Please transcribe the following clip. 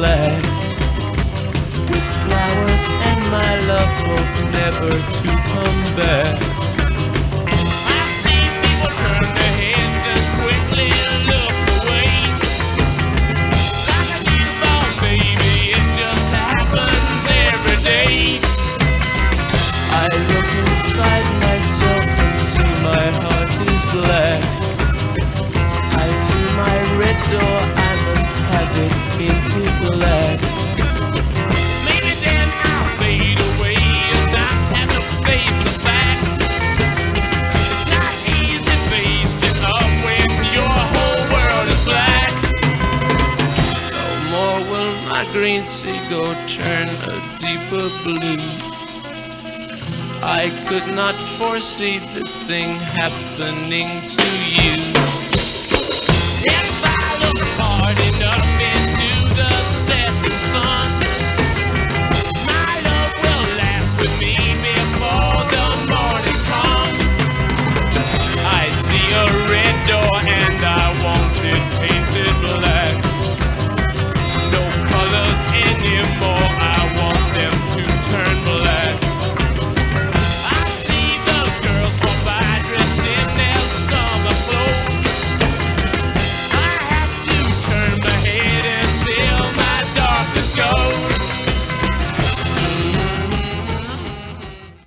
black With flowers and my love hope never to come back. my green seagull turn a deeper blue. I could not foresee this thing happening to you.